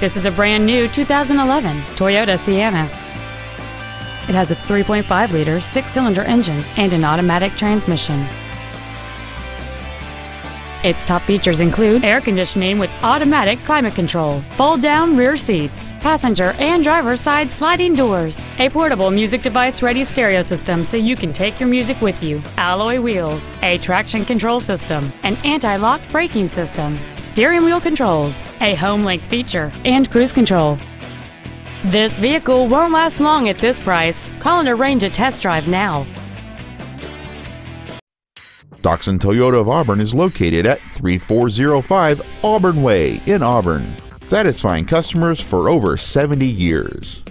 This is a brand new 2011 Toyota Sienna. It has a 3.5 liter six cylinder engine and an automatic transmission. Its top features include air conditioning with automatic climate control, fold down rear seats, passenger and driver side sliding doors, a portable music device ready stereo system so you can take your music with you, alloy wheels, a traction control system, an anti lock braking system, steering wheel controls, a home link feature, and cruise control. This vehicle won't last long at this price. Call and arrange a test drive now. Doxon Toyota of Auburn is located at 3405 Auburn Way in Auburn, satisfying customers for over 70 years.